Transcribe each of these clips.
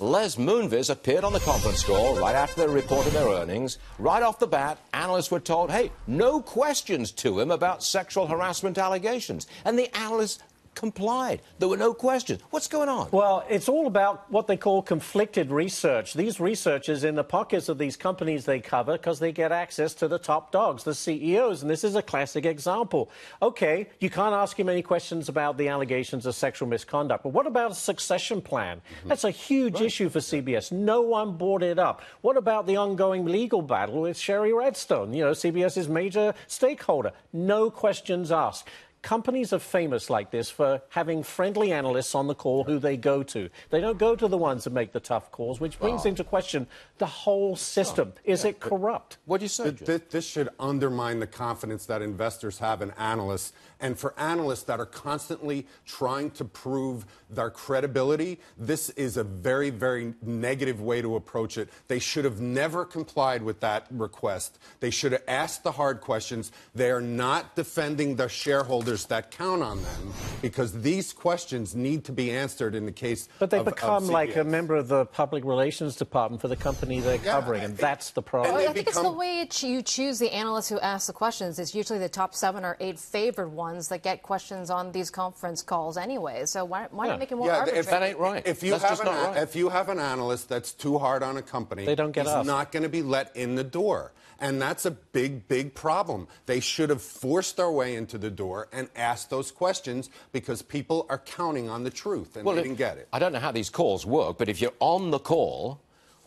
Les Moonves appeared on the conference call right after they reported their earnings. Right off the bat, analysts were told, hey, no questions to him about sexual harassment allegations. And the analysts complied. There were no questions. What's going on? Well, it's all about what they call conflicted research. These researchers in the pockets of these companies they cover because they get access to the top dogs, the CEOs, and this is a classic example. Okay, you can't ask him any questions about the allegations of sexual misconduct, but what about a succession plan? Mm-hmm. That's a huge right. issue for CBS. No one brought it up. What about the ongoing legal battle with Shari Redstone, you know, CBS's major stakeholder? No questions asked companies are famous like this for having friendly analysts on the call who they go to. They don't go to the ones that make the tough calls, which brings oh. into question the whole system. Oh, Is yeah, it corrupt? What do you say? This, this should undermine the confidence that investors have in analysts. And for analysts that are constantly trying to prove their credibility, this is a very, very negative way to approach it. They should have never complied with that request. They should have asked the hard questions. They are not defending the shareholders that count on them because these questions need to be answered in the case But they of, become of like a member of the public relations department for the company they're yeah, covering, and, and that's the problem. Well, I think become... it's the way you choose the analysts who ask the questions. It's usually the top seven or eight favored ones that get questions on these conference calls anyway. So why, why yeah. not make it more yeah, If that ain't right. If you, that's have an, right. if you have an analyst that's too hard on a company, they don't get he's not going to be let in the door. And that's a big, big problem. They should have forced their way into the door and asked those questions because people are counting on the truth and well, they didn't get it. I don't know how these calls work, but if you're on the call,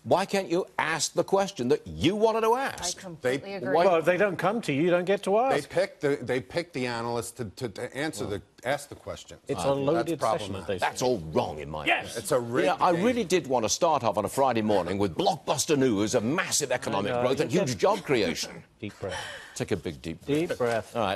why can't you ask the question that you wanted to ask? I completely they, agree. Well, if they don't come to you, you don't get to ask. They pick the they pick the analyst to, to, to answer well, the ask the question. It's uh, a loaded that's session. That's all wrong in my yes. opinion. It's a rigged yeah, I really did want to start off on a Friday morning with blockbuster news of massive economic growth and huge job creation. Deep breath. Take a big deep breath. Deep breath. All right.